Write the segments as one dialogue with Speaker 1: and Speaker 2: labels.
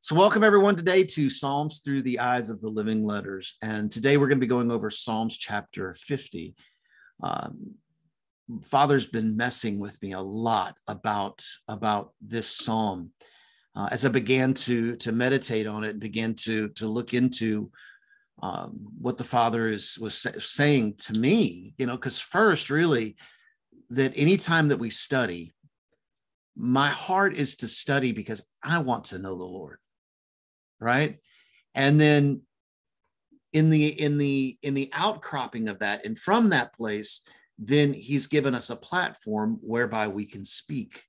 Speaker 1: So, welcome everyone today to Psalms Through the Eyes of the Living Letters. And today we're going to be going over Psalms chapter 50. Um, Father's been messing with me a lot about, about this psalm. Uh, as I began to, to meditate on it and began to, to look into um, what the Father is, was saying to me, you know, because first, really, that anytime that we study, my heart is to study because I want to know the Lord right? And then in the in the in the outcropping of that and from that place then he's given us a platform whereby we can speak.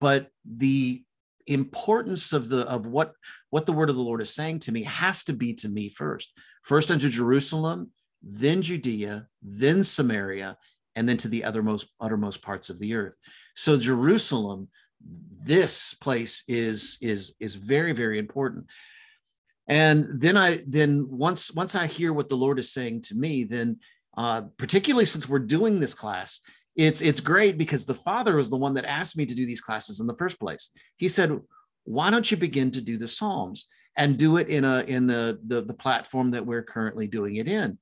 Speaker 1: But the importance of the of what what the word of the lord is saying to me has to be to me first. First unto jerusalem then judea then samaria and then to the othermost uttermost parts of the earth. So jerusalem this place is is is very very important. And then i then once once i hear what the lord is saying to me then uh, particularly since we're doing this class it's it's great because the father was the one that asked me to do these classes in the first place. He said why don't you begin to do the psalms and do it in a in the the, the platform that we're currently doing it in?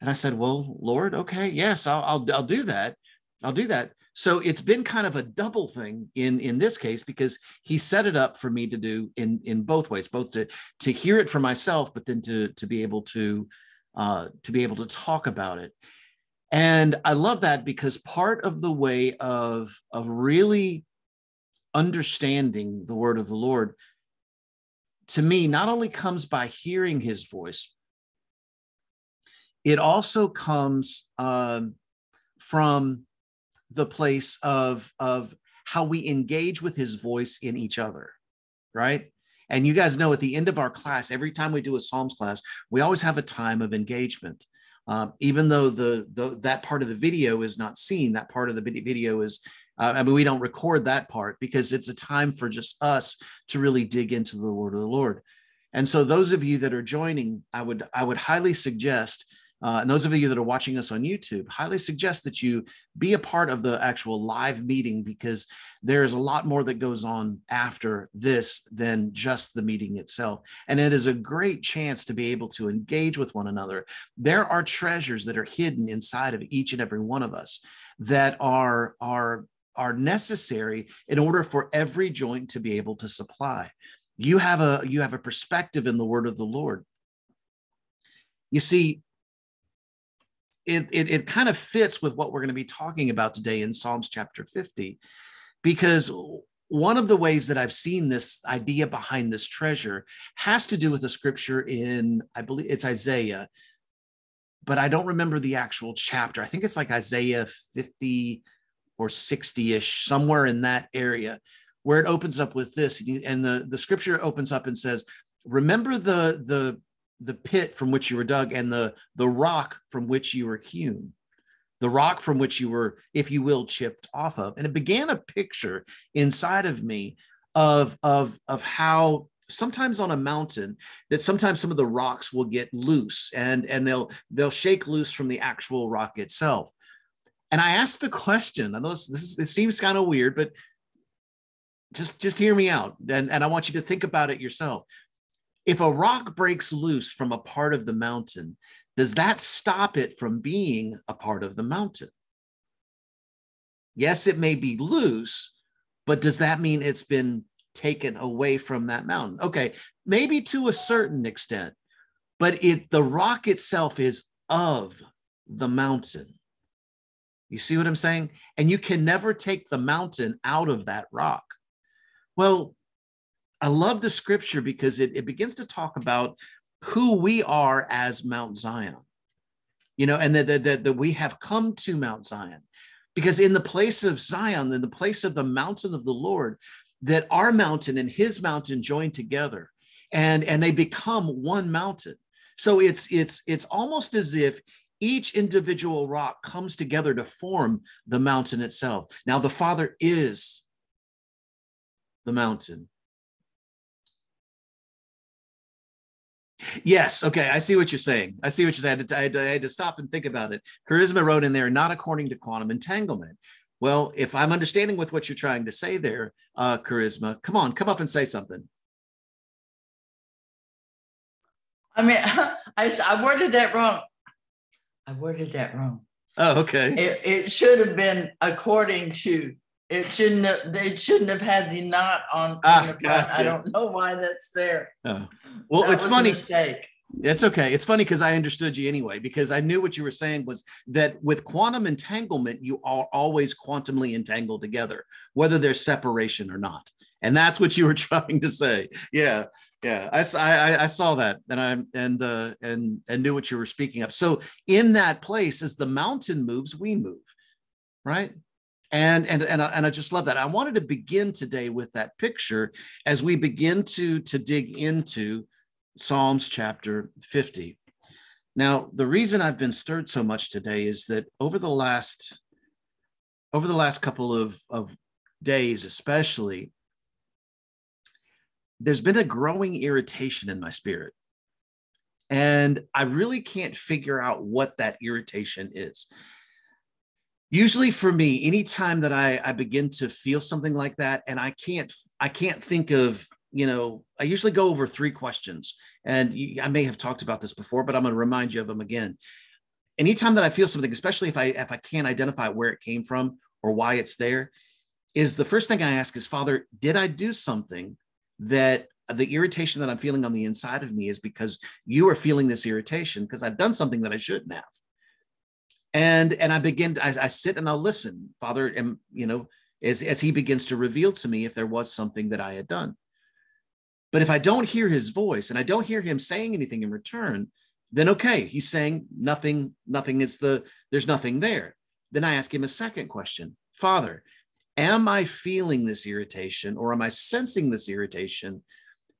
Speaker 1: And i said well lord okay yes i'll i'll, I'll do that. I'll do that so it's been kind of a double thing in in this case because he set it up for me to do in in both ways both to to hear it for myself but then to to be able to uh to be able to talk about it. And i love that because part of the way of of really understanding the word of the lord to me not only comes by hearing his voice it also comes um, from the place of of how we engage with his voice in each other right? And you guys know at the end of our class every time we do a psalms class we always have a time of engagement. Um, even though the, the that part of the video is not seen that part of the video is uh, i mean we don't record that part because it's a time for just us to really dig into the word of the lord. And so those of you that are joining i would i would highly suggest uh, and those of you that are watching us on YouTube, highly suggest that you be a part of the actual live meeting because there's a lot more that goes on after this than just the meeting itself. And it is a great chance to be able to engage with one another. There are treasures that are hidden inside of each and every one of us that are, are, are necessary in order for every joint to be able to supply. You have a you have a perspective in the word of the Lord. You see, it, it, it kind of fits with what we're going to be talking about today in Psalms chapter 50, because one of the ways that I've seen this idea behind this treasure has to do with the scripture in, I believe it's Isaiah, but I don't remember the actual chapter. I think it's like Isaiah 50 or 60 ish, somewhere in that area, where it opens up with this. And the, the scripture opens up and says, Remember the, the the pit from which you were dug and the the rock from which you were hewn. The rock from which you were if you will chipped off of. And it began a picture inside of me of of of how sometimes on a mountain that sometimes some of the rocks will get loose and and they'll they'll shake loose from the actual rock itself. And i asked the question i know this, this, is, this seems kind of weird but just just hear me out. And, and i want you to think about it yourself if a rock breaks loose from a part of the mountain, does that stop it from being a part of the mountain? Yes, it may be loose, but does that mean it's been taken away from that mountain? Okay, maybe to a certain extent, but it the rock itself is of the mountain. You see what I'm saying? And you can never take the mountain out of that rock. Well, I love the scripture because it, it begins to talk about who we are as Mount Zion, you know, and that, that, that, we have come to Mount Zion. Because in the place of Zion, in the place of the mountain of the Lord, that our mountain and his mountain join together and, and they become one mountain. So it's it's it's almost as if each individual rock comes together to form the mountain itself. Now the Father is the mountain Yes. Okay. I see what you're saying. I see what you're saying. I had, to, I, had to, I had to, stop and think about it. Charisma wrote in there, not according to quantum entanglement. Well, if I'm understanding with what you're trying to say there, uh, charisma, come on, come up and say something.
Speaker 2: I mean, I, I worded that wrong. I worded that wrong.
Speaker 1: Oh, okay.
Speaker 2: It, it should have been according to it shouldn't have. They shouldn't have had the knot on.
Speaker 1: Ah, gotcha.
Speaker 2: I don't know why that's there.
Speaker 1: Oh. Well,
Speaker 2: That
Speaker 1: it's funny.
Speaker 2: mistake.
Speaker 1: It's okay. It's funny because I understood you anyway, because I knew what you were saying was that with quantum entanglement, you are always quantumly entangled together, whether there's separation or not. And that's what you were trying to say. Yeah. Yeah. I saw that and I and uh and and knew what you were speaking of. So in that place, as the mountain moves, we move, right? And and and I, and I just love that. I wanted to begin today with that picture as we begin to to dig into Psalms chapter 50. Now, the reason I've been stirred so much today is that over the last over the last couple of, of days, especially, there's been a growing irritation in my spirit. And I really can't figure out what that irritation is. Usually for me, anytime that I, I begin to feel something like that, and I can't, I can't think of, you know, I usually go over three questions. And you, I may have talked about this before, but I'm going to remind you of them again. Anytime that I feel something, especially if I if I can't identify where it came from or why it's there, is the first thing I ask is, Father, did I do something that the irritation that I'm feeling on the inside of me is because you are feeling this irritation because I've done something that I shouldn't have. And and I begin to, I, I sit and I'll listen, Father, and you know, as as he begins to reveal to me if there was something that I had done. But if I don't hear his voice and I don't hear him saying anything in return, then okay, he's saying nothing, nothing is the, there's nothing there. Then I ask him a second question Father, am I feeling this irritation or am I sensing this irritation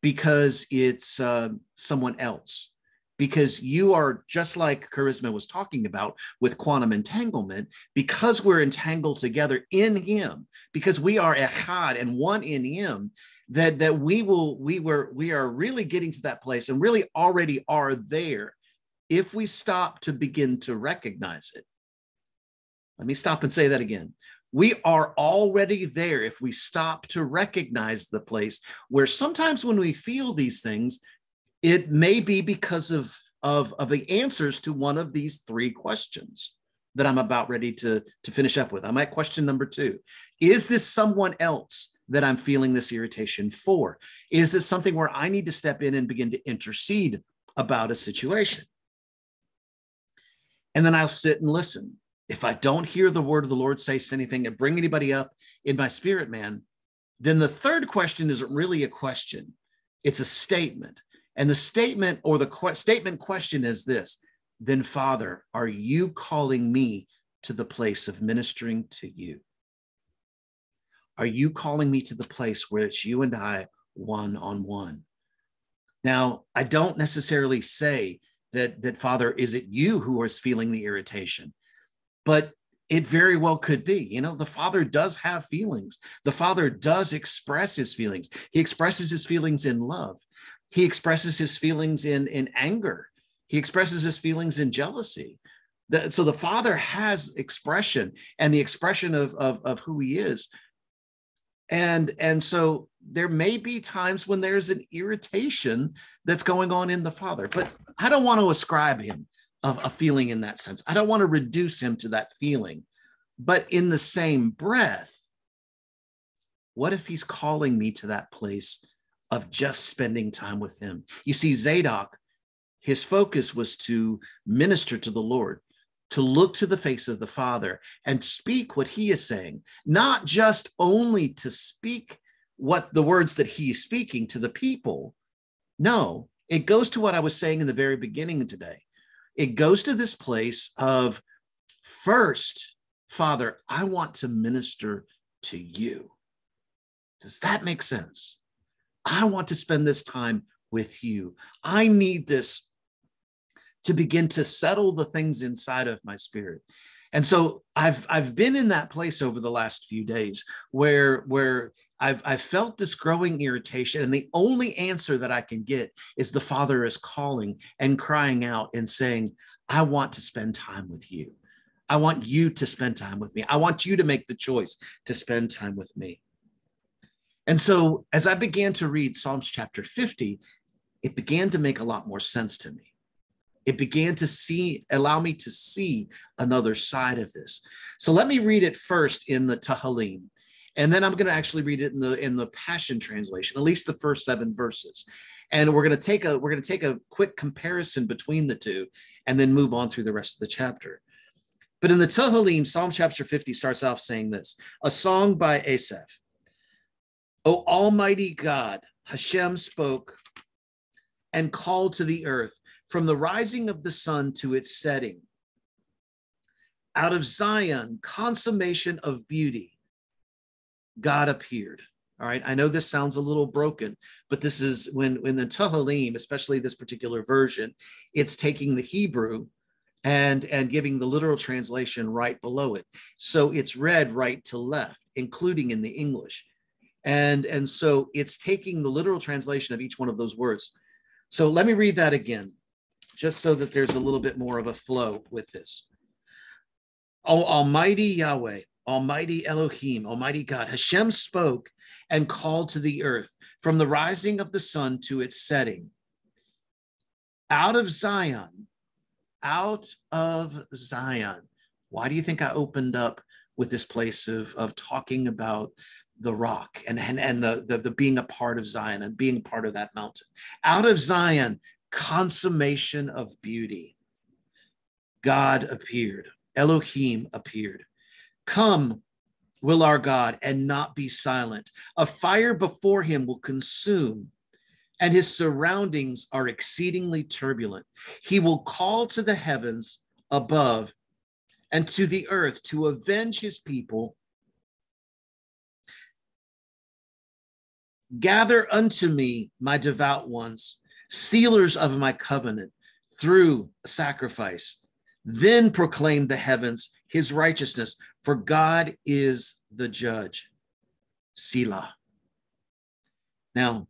Speaker 1: because it's uh, someone else? Because you are just like Charisma was talking about with quantum entanglement, because we're entangled together in Him, because we are echad and one in Him, that that we will we were we are really getting to that place and really already are there if we stop to begin to recognize it. Let me stop and say that again. We are already there if we stop to recognize the place where sometimes when we feel these things it may be because of of of the answers to one of these three questions that i'm about ready to to finish up with i'm at question number two is this someone else that I'm feeling this irritation for? Is this something where I need to step in and begin to intercede about a situation? And then I'll sit and listen. If I don't hear the word of the Lord say anything and bring anybody up in my spirit, man, then the third question isn't really a question, it's a statement. And the statement or the statement question is this Then, Father, are you calling me to the place of ministering to you? Are you calling me to the place where it's you and I one on one? Now, I don't necessarily say that that Father, is it you who is feeling the irritation? But it very well could be. You know, the Father does have feelings. The Father does express his feelings. He expresses his feelings in love. He expresses his feelings in in anger. He expresses his feelings in jealousy. The- so the Father has expression and the expression of, of, of who he is and and so there may be times when there's an irritation that's going on in the father but i don't want to ascribe him of a feeling in that sense i don't want to reduce him to that feeling but in the same breath what if he's calling me to that place of just spending time with him you see zadok his focus was to minister to the lord to look to the face of the Father and speak what he is saying, not just only to speak what the words that he is speaking to the people. No, it goes to what I was saying in the very beginning today. It goes to this place of first, Father, I want to minister to you. Does that make sense? I want to spend this time with you. I need this to begin to settle the things inside of my spirit. And so i've i've been in that place over the last few days where where i've i've felt this growing irritation and the only answer that i can get is the father is calling and crying out and saying i want to spend time with you. I want you to spend time with me. I want you to make the choice to spend time with me and so as i began to read psalms chapter 50 it began to make a lot more sense to me. It began to see, allow me to see another side of this. So let me read it first in the Tehillim, and then I'm going to actually read it in the in the Passion translation, at least the first seven verses. And we're going to take a we're going to take a quick comparison between the two, and then move on through the rest of the chapter. But in the Tehillim, Psalm chapter 50 starts off saying this: a song by Asaph. O Almighty God, Hashem spoke and called to the earth from the rising of the sun to its setting. Out of Zion, consummation of beauty, God appeared. All right, I know this sounds a little broken, but this is when when the Tehillim, especially this particular version, it's taking the Hebrew and and giving the literal translation right below it. So it's read right to left, including in the English. And and so it's taking the literal translation of each one of those words. So let me read that again, just so that there's a little bit more of a flow with this. Oh, Almighty Yahweh, Almighty Elohim, Almighty God, Hashem spoke and called to the earth from the rising of the sun to its setting. Out of Zion, out of Zion. Why do you think I opened up with this place of, of talking about the rock and, and, and the, the, the being a part of Zion and being part of that mountain? Out of Zion, consummation of beauty. God appeared, Elohim appeared. Come, will our God, and not be silent. A fire before him will consume, and his surroundings are exceedingly turbulent. He will call to the heavens above and to the earth to avenge his people. Gather unto me, my devout ones, sealers of my covenant, through sacrifice. Then proclaim the heavens his righteousness, for God is the judge. Selah. Now,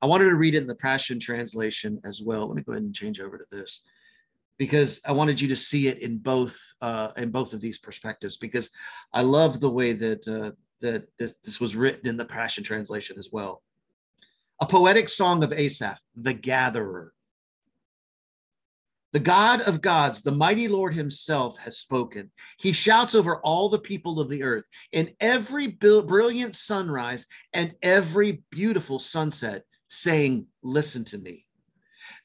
Speaker 1: I wanted to read it in the Passion Translation as well. Let me go ahead and change over to this because I wanted you to see it in both uh, in both of these perspectives. Because I love the way that uh, that this, this was written in the Passion Translation as well. A poetic song of Asaph, the Gatherer. The God of gods, the mighty Lord himself, has spoken. He shouts over all the people of the earth. In every brilliant sunrise and every beautiful sunset, saying, Listen to me.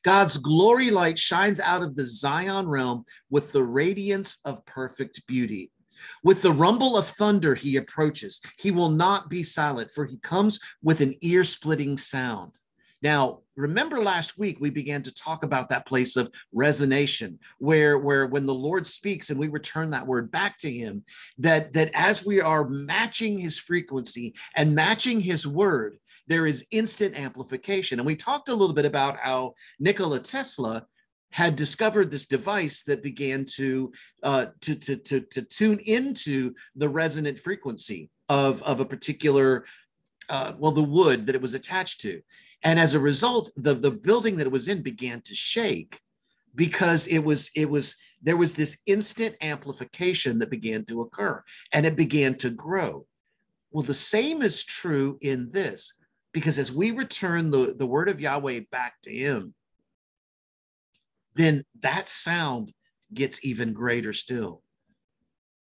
Speaker 1: God's glory light shines out of the Zion realm with the radiance of perfect beauty. With the rumble of thunder, he approaches. He will not be silent, for he comes with an ear splitting sound. Now, remember last week we began to talk about that place of resonation where where when the Lord speaks and we return that word back to him that that as we are matching his frequency and matching his word there is instant amplification and we talked a little bit about how Nikola Tesla had discovered this device that began to, uh, to, to, to, to tune into the resonant frequency of, of a particular, uh, well, the wood that it was attached to. And as a result, the, the building that it was in began to shake because it was it was there was this instant amplification that began to occur and it began to grow well the same is true in this because as we return the, the word of yahweh back to him then that sound gets even greater still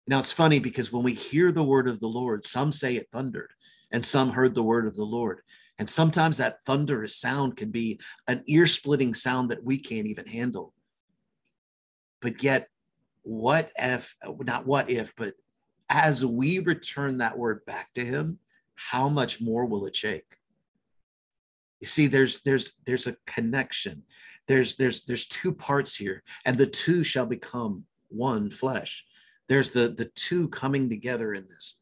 Speaker 1: now it's funny because when we hear the word of the lord some say it thundered and some heard the word of the lord and sometimes that thunderous sound can be an ear splitting sound that we can't even handle. But yet, what if, not what if, but as we return that word back to him, how much more will it shake? You see, there's there's there's a connection. There's there's there's two parts here, and the two shall become one flesh. There's the the two coming together in this.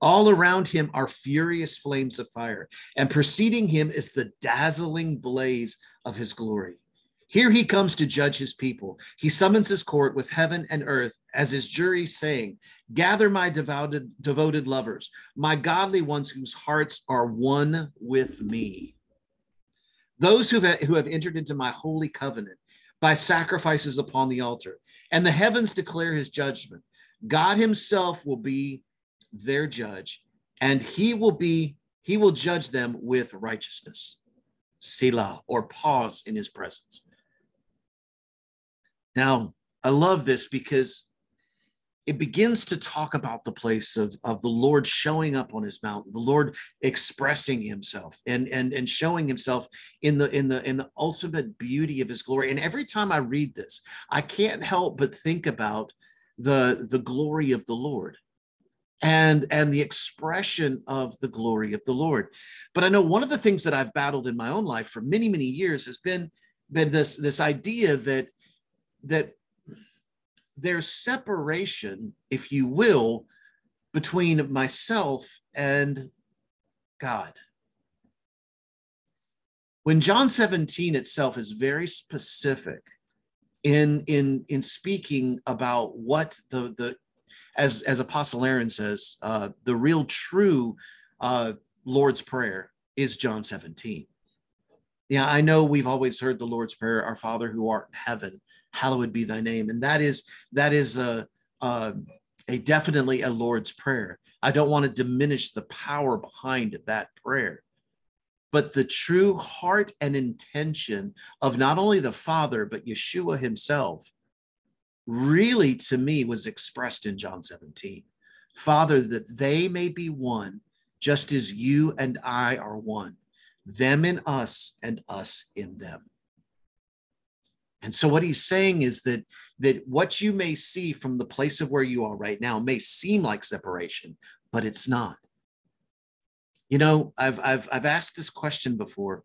Speaker 1: All around him are furious flames of fire, and preceding him is the dazzling blaze of his glory. Here he comes to judge his people. He summons his court with heaven and earth as his jury, saying, Gather my devoted, devoted lovers, my godly ones whose hearts are one with me. Those who have, who have entered into my holy covenant by sacrifices upon the altar, and the heavens declare his judgment. God himself will be their judge, and he will be he will judge them with righteousness. Selah, or pause in his presence. Now, I love this because it begins to talk about the place of, of the Lord showing up on his mountain, the Lord expressing himself and, and, and showing himself in the in the in the ultimate beauty of his glory. And every time I read this, I can't help but think about the, the glory of the Lord and and the expression of the glory of the Lord. But I know one of the things that I've battled in my own life for many, many years has been, been this, this idea that that there's separation, if you will, between myself and God. When John 17 itself is very specific in, in, in speaking about what the, the as, as Apostle Aaron says, uh, the real true uh, Lord's Prayer is John 17. Yeah, I know we've always heard the Lord's Prayer, Our Father who art in heaven, hallowed be thy name. And that is that is a, a, a definitely a lord's prayer. I don't want to diminish the power behind that prayer. But the true heart and intention of not only the father but yeshua himself really to me was expressed in john 17 father that they may be one just as you and i are one them in us and us in them and so what he's saying is that that what you may see from the place of where you are right now may seem like separation, but it's not. You know, I've I've I've asked this question before.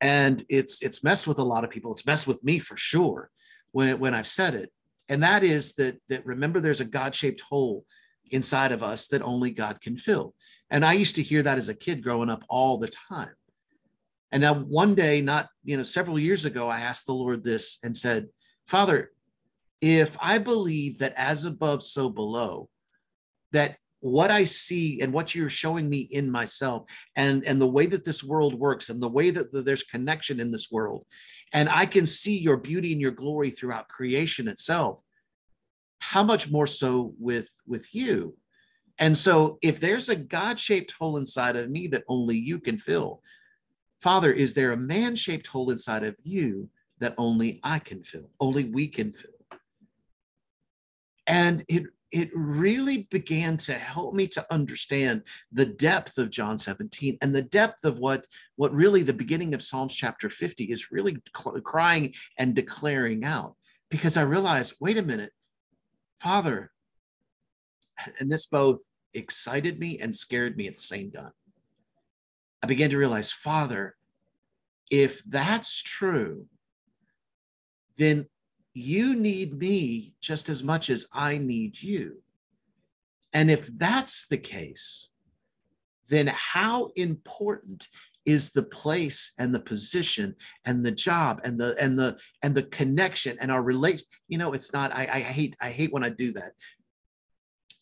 Speaker 1: And it's it's messed with a lot of people. It's messed with me for sure when when I've said it. And that is that that remember there's a God-shaped hole inside of us that only God can fill. And I used to hear that as a kid growing up all the time. And now one day, not, you know, several years ago, I asked the Lord this and said, Father, if I believe that as above, so below, that what I see and what you're showing me in myself and, and the way that this world works and the way that the, there's connection in this world, and I can see your beauty and your glory throughout creation itself, how much more so with, with you? And so if there's a God-shaped hole inside of me that only you can fill, Father, is there a man shaped hole inside of you that only I can fill, only we can fill? And it, it really began to help me to understand the depth of John 17 and the depth of what, what really the beginning of Psalms chapter 50 is really crying and declaring out. Because I realized, wait a minute, Father, and this both excited me and scared me at the same time. I began to realize, Father, if that's true, then you need me just as much as I need you. And if that's the case, then how important is the place and the position and the job and the and the and the connection and our relation you know it's not I, I hate i hate when i do that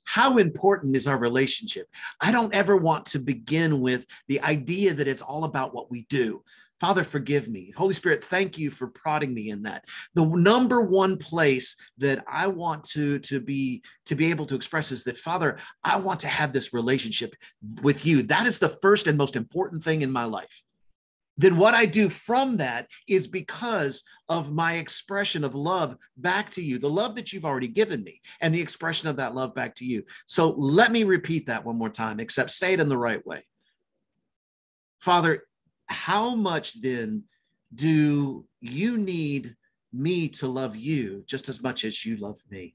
Speaker 1: how important is our relationship? I don't ever want to begin with the idea that it's all about what we do. Father, forgive me. Holy Spirit, thank you for prodding me in that. The number one place that I want to, to be to be able to express is that, Father, I want to have this relationship with you. That is the first and most important thing in my life then what I do from that is because of my expression of love back to you, the love that you've already given me, and the expression of that love back to you. So let me repeat that one more time, except say it in the right way. Father, how much then do you need me to love you just as much as you love me?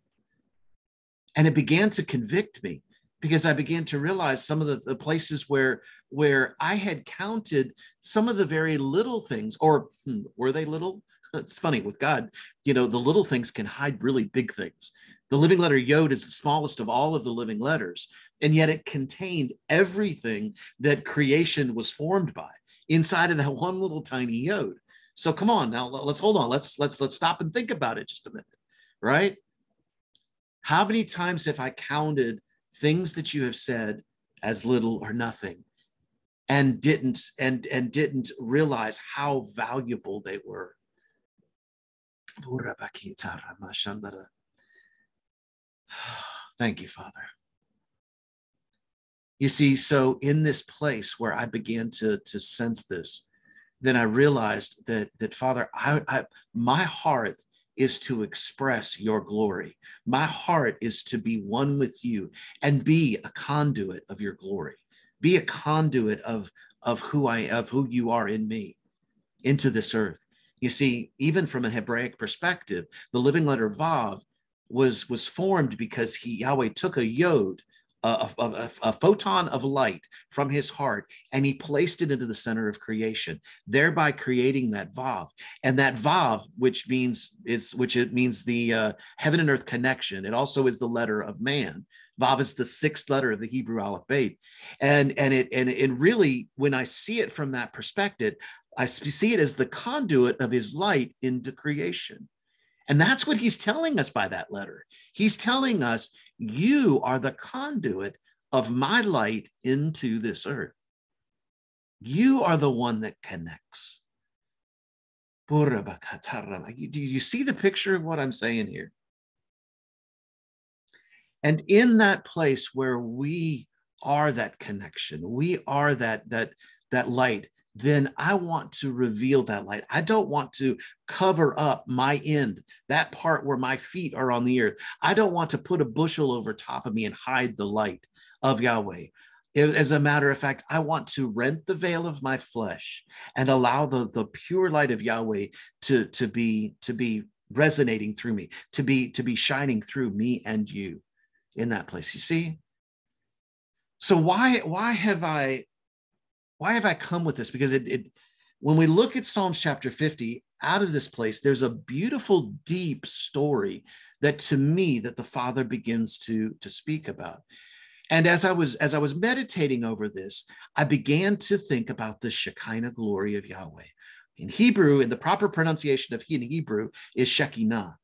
Speaker 1: And it began to convict me because I began to realize some of the, the places where where I had counted some of the very little things, or hmm, were they little? It's funny with God, you know, the little things can hide really big things. The living letter Yod is the smallest of all of the living letters, and yet it contained everything that creation was formed by inside of that one little tiny Yod. So come on now, let's hold on. Let's let's let's stop and think about it just a minute, right? How many times have I counted things that you have said as little or nothing and didn't and and didn't realize how valuable they were thank you father You see, so in this place where I began to, to sense this, then I realized that that Father, I, I my heart is to express your glory. My heart is to be one with you and be a conduit of your glory. Be a conduit of of who I of who you are in me into this earth. You see, even from a Hebraic perspective, the living letter Vav was was formed because he Yahweh took a yod, a, a, a, photon of light from his heart, and he placed it into the center of creation, thereby creating that Vav. And that Vav, which means is which it means the uh, heaven and earth connection. It also is the letter of man. Vav is the sixth letter of the Hebrew alphabet, and and it and it really, when I see it from that perspective, I see it as the conduit of his light into creation. And that's what he's telling us by that letter. He's telling us, you are the conduit of my light into this earth. You are the one that connects. Do you see the picture of what I'm saying here? And in that place where we are that connection, we are that that that light then I want to reveal that light. I don't want to cover up my end, that part where my feet are on the earth. I don't want to put a bushel over top of me and hide the light of Yahweh. As a matter of fact, I want to rent the veil of my flesh and allow the, the pure light of Yahweh to, to be to be resonating through me, to be to be shining through me and you in that place. You see? So why why have I why have I come with this? Because it, it when we look at Psalms chapter 50, out of this place, there's a beautiful, deep story that to me that the Father begins to, to speak about. And as I was as I was meditating over this, I began to think about the Shekinah glory of Yahweh. In Hebrew, in the proper pronunciation of he in Hebrew is Shekinah,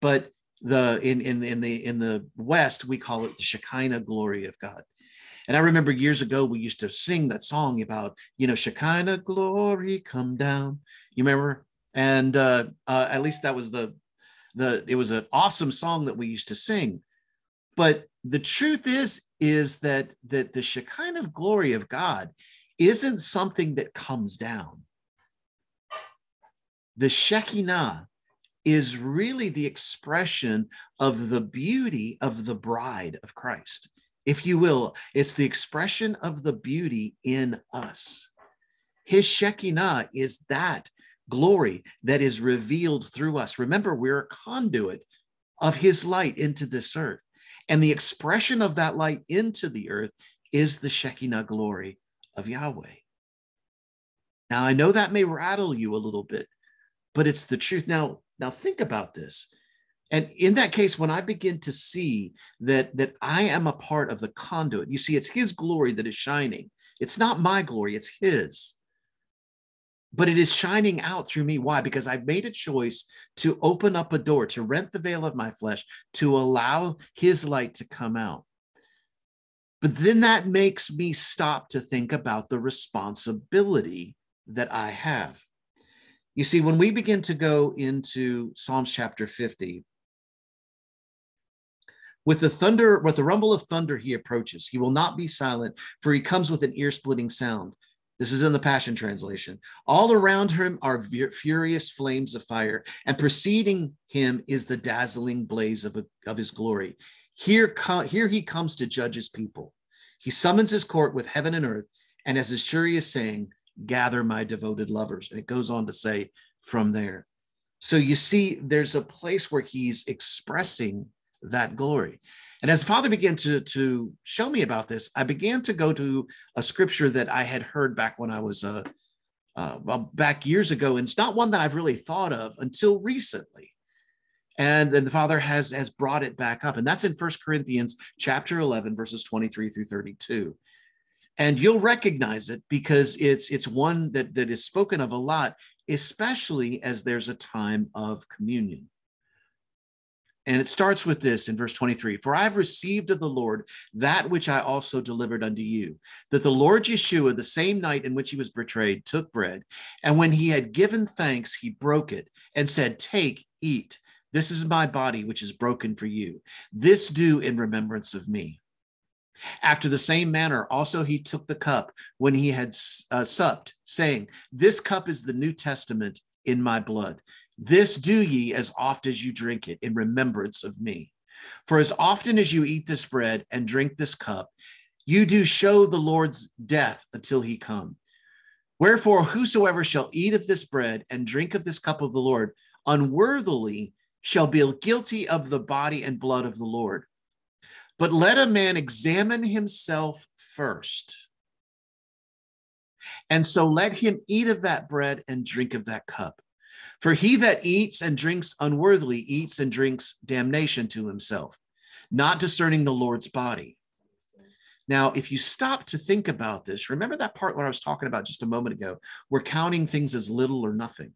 Speaker 1: but the in in in the in the West we call it the Shekinah glory of God. And I remember years ago, we used to sing that song about, you know, Shekinah glory come down. You remember? And uh, uh, at least that was the, the, it was an awesome song that we used to sing. But the truth is, is that, that the Shekinah glory of God isn't something that comes down. The Shekinah is really the expression of the beauty of the bride of Christ if you will. It's the expression of the beauty in us. His Shekinah is that glory that is revealed through us. Remember, we're a conduit of his light into this earth. And the expression of that light into the earth is the Shekinah glory of Yahweh. Now, I know that may rattle you a little bit, but it's the truth. Now, now think about this. And in that case, when I begin to see that, that I am a part of the conduit, you see, it's his glory that is shining. It's not my glory, it's his. But it is shining out through me. Why? Because I've made a choice to open up a door, to rent the veil of my flesh, to allow his light to come out. But then that makes me stop to think about the responsibility that I have. You see, when we begin to go into Psalms chapter 50, with the thunder, with the rumble of thunder, he approaches. He will not be silent, for he comes with an ear splitting sound. This is in the Passion Translation. All around him are furious flames of fire, and preceding him is the dazzling blaze of, a, of his glory. Here, here he comes to judge his people. He summons his court with heaven and earth, and as Ashuri is saying, gather my devoted lovers. And it goes on to say from there. So you see, there's a place where he's expressing that glory. And as the Father began to, to show me about this, I began to go to a scripture that I had heard back when I was uh, uh, well, back years ago. And it's not one that I've really thought of until recently. And then the Father has, has brought it back up. And that's in First Corinthians chapter 11, verses 23 through 32. And you'll recognize it because it's it's one that, that is spoken of a lot, especially as there's a time of communion. And it starts with this in verse 23 For I have received of the Lord that which I also delivered unto you, that the Lord Yeshua, the same night in which he was betrayed, took bread. And when he had given thanks, he broke it and said, Take, eat. This is my body, which is broken for you. This do in remembrance of me. After the same manner, also he took the cup when he had uh, supped, saying, This cup is the New Testament in my blood. This do ye as oft as you drink it in remembrance of me. For as often as you eat this bread and drink this cup, you do show the Lord's death until he come. Wherefore, whosoever shall eat of this bread and drink of this cup of the Lord unworthily shall be guilty of the body and blood of the Lord. But let a man examine himself first. And so let him eat of that bread and drink of that cup. For he that eats and drinks unworthily eats and drinks damnation to himself, not discerning the Lord's body. Now, if you stop to think about this, remember that part where I was talking about just a moment ago? We're counting things as little or nothing.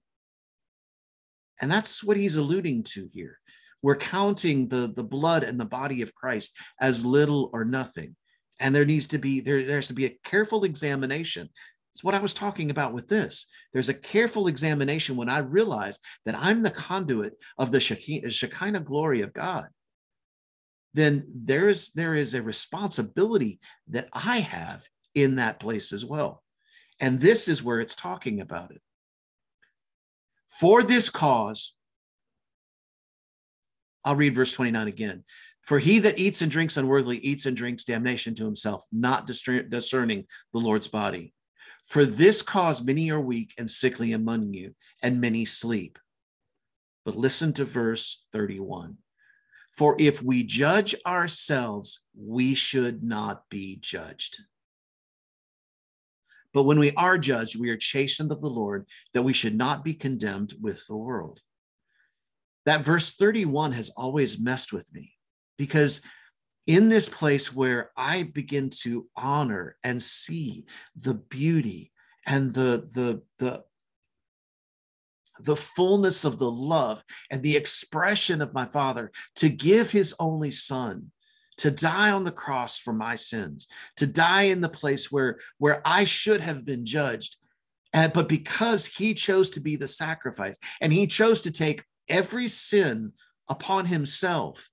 Speaker 1: And that's what he's alluding to here. We're counting the, the blood and the body of Christ as little or nothing. And there needs to be there, there has to be a careful examination. It's what I was talking about with this. There's a careful examination when I realize that I'm the conduit of the Shekinah glory of God. Then there's there is a responsibility that I have in that place as well. And this is where it's talking about it. For this cause, I'll read verse 29 again. For he that eats and drinks unworthily eats and drinks damnation to himself, not discerning the Lord's body. For this cause many are weak and sickly among you, and many sleep. But listen to verse 31. For if we judge ourselves, we should not be judged. But when we are judged, we are chastened of the Lord, that we should not be condemned with the world. That verse 31 has always messed with me because in this place where I begin to honor and see the beauty and the, the, the, the fullness of the love and the expression of my father to give his only son to die on the cross for my sins to die in the place where where i should have been judged and but because he chose to be the sacrifice and he chose to take every sin upon himself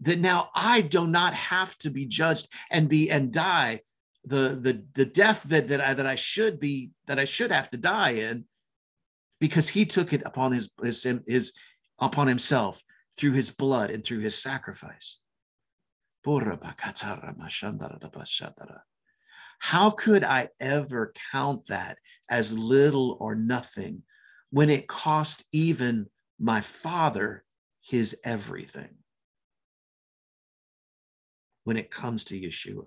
Speaker 1: that now I do not have to be judged and be and die the the the death that that I that I should be that I should have to die in because he took it upon his his his upon himself through his blood and through his sacrifice. How could I ever count that as little or nothing when it cost even my father his everything when it comes to Yeshua.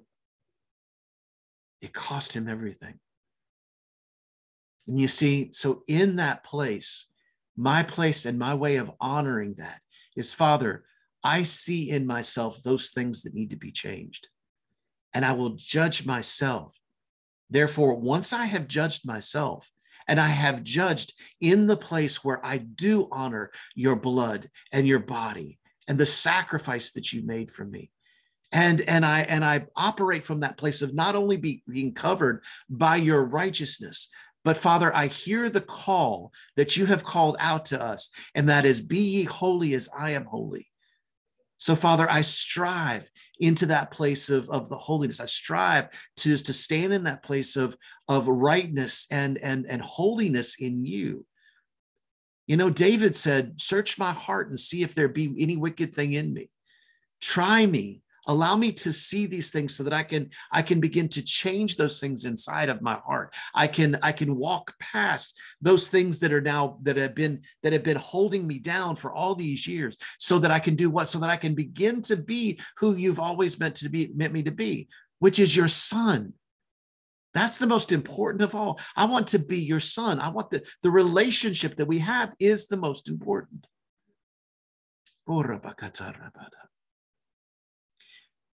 Speaker 1: It cost him everything. And you see, so in that place, my place and my way of honoring that is Father, I see in myself those things that need to be changed. And I will judge myself. Therefore, once I have judged myself, and I have judged in the place where I do honor your blood and your body and the sacrifice that you made for me. And, and I and I operate from that place of not only be, being covered by your righteousness, but Father, I hear the call that you have called out to us, and that is, Be ye holy as I am holy. So, Father, I strive into that place of, of the holiness. I strive to, to stand in that place of, of rightness and, and, and holiness in you. You know, David said, Search my heart and see if there be any wicked thing in me. Try me allow me to see these things so that i can i can begin to change those things inside of my heart. I can i can walk past those things that are now that have been that have been holding me down for all these years so that i can do what so that i can begin to be who you've always meant to be meant me to be which is your son. That's the most important of all. I want to be your son. I want the the relationship that we have is the most important oh,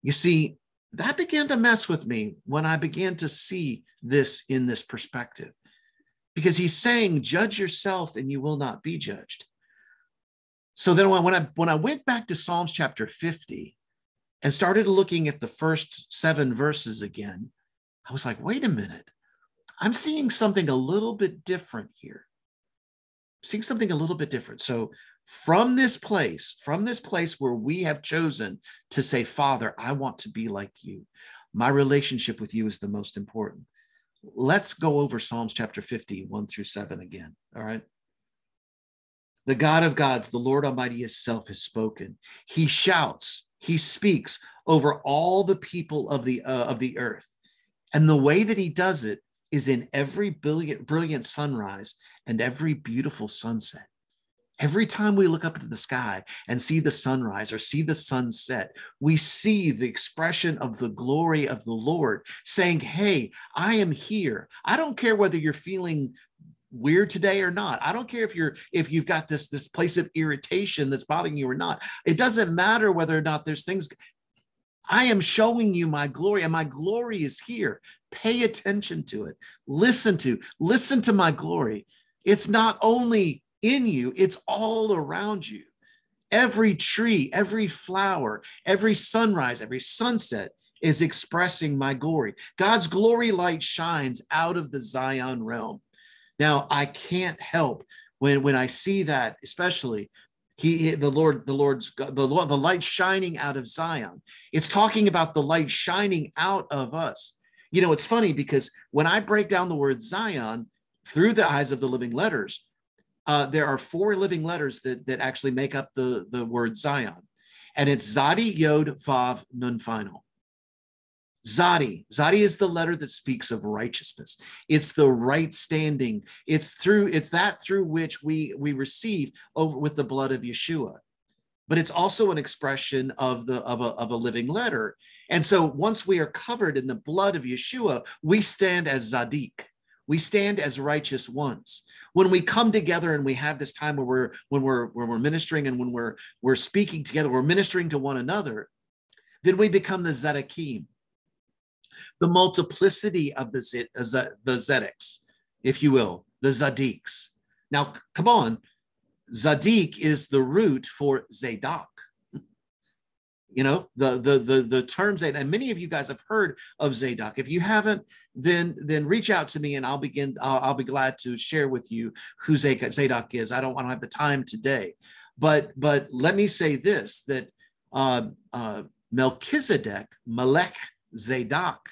Speaker 1: you see, that began to mess with me when I began to see this in this perspective. Because he's saying, judge yourself and you will not be judged. So then when I when I went back to Psalms chapter 50 and started looking at the first seven verses again, I was like, wait a minute. I'm seeing something a little bit different here. seeing something a little bit different. So from this place, from this place where we have chosen to say, Father, I want to be like you. My relationship with you is the most important. Let's go over Psalms chapter 50, 1 through 7 again. All right. The God of gods, the Lord Almighty Himself has spoken. He shouts, He speaks over all the people of the uh, of the earth, and the way that He does it is in every brilliant brilliant sunrise and every beautiful sunset. Every time we look up into the sky and see the sunrise or see the sunset, we see the expression of the glory of the Lord saying, Hey, I am here. I don't care whether you're feeling weird today or not. I don't care if you're if you've got this this place of irritation that's bothering you or not. It doesn't matter whether or not there's things i am showing you my glory and my glory is here. Pay attention to it. Listen to listen to my glory. It's not only in you, it's all around you. Every tree, every flower, every sunrise, every sunset is expressing my glory. God's glory light shines out of the Zion realm. Now, I can't help when, when I see that, especially he the lord the lord's the the light shining out of zion it's talking about the light shining out of us you know it's funny because when i break down the word zion through the eyes of the living letters uh, there are four living letters that, that actually make up the, the word Zion. And it's Zadi, Yod, Vav, Nun final. Zadi. Zadi is the letter that speaks of righteousness. It's the right standing. It's through, it's that through which we we receive over with the blood of Yeshua. But it's also an expression of the of a, of a living letter. And so once we are covered in the blood of Yeshua, we stand as Zadik. We stand as righteous ones when we come together and we have this time where we're when we're when we're ministering and when we're we're speaking together, we're ministering to one another, then we become the Zedekim, the multiplicity of the the Zedics, if you will, the Zadiks. Now, come on, Zadik is the root for Zadok you know the the the the terms and many of you guys have heard of zadok. If you haven't then then reach out to me and i'll begin uh, i'll be glad to share with you who zadok is. I don't want to have the time today. But but let me say this that uh, uh, melchizedek melech zadok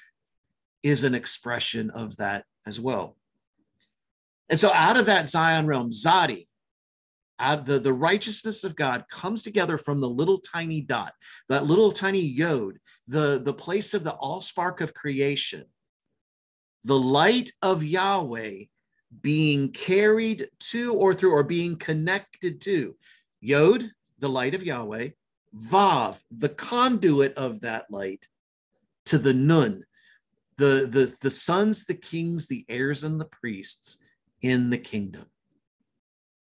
Speaker 1: is an expression of that as well. And so out of that zion realm zadi out the, the righteousness of God comes together from the little tiny dot, that little tiny yod, the, the place of the all spark of creation, the light of Yahweh being carried to or through or being connected to. Yod, the light of Yahweh, vav, the conduit of that light, to the nun, the, the, the sons, the kings, the heirs, and the priests in the kingdom.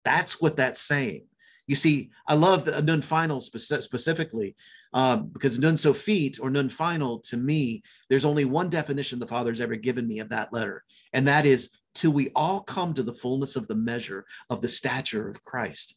Speaker 1: That's what that's saying. You see, I love the nun final speci- specifically um, because nun sophit or nun final to me, there's only one definition the Father's ever given me of that letter, and that is till we all come to the fullness of the measure of the stature of Christ.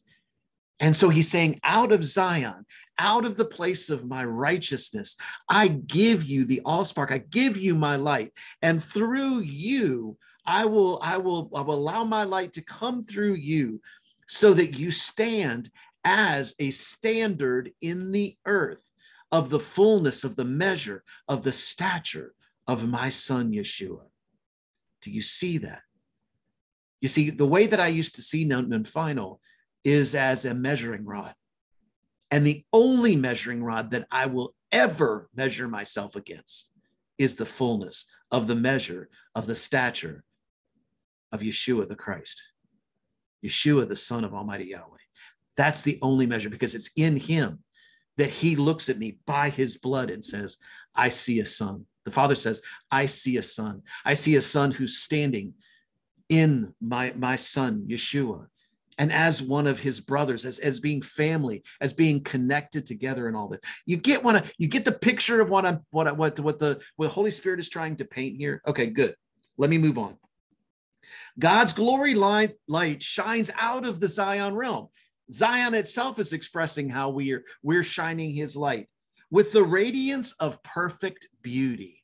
Speaker 1: And so he's saying, out of Zion, out of the place of my righteousness, I give you the allspark, I give you my light, and through you, I will, I will, I will allow my light to come through you so that you stand as a standard in the earth of the fullness of the measure of the stature of my son Yeshua. Do you see that? You see, the way that I used to see Nun Final is as a measuring rod. And the only measuring rod that I will ever measure myself against is the fullness of the measure of the stature of Yeshua the Christ, Yeshua the Son of Almighty Yahweh. That's the only measure because it's in Him that He looks at me by His blood and says, I see a son. The Father says, I see a son. I see a son who's standing in my, my son, Yeshua and as one of his brothers as, as being family as being connected together and all this you get one you get the picture of what i'm what what what the what the holy spirit is trying to paint here okay good let me move on God's glory light, light shines out of the Zion realm. Zion itself is expressing how we're, we're shining his light with the radiance of perfect beauty,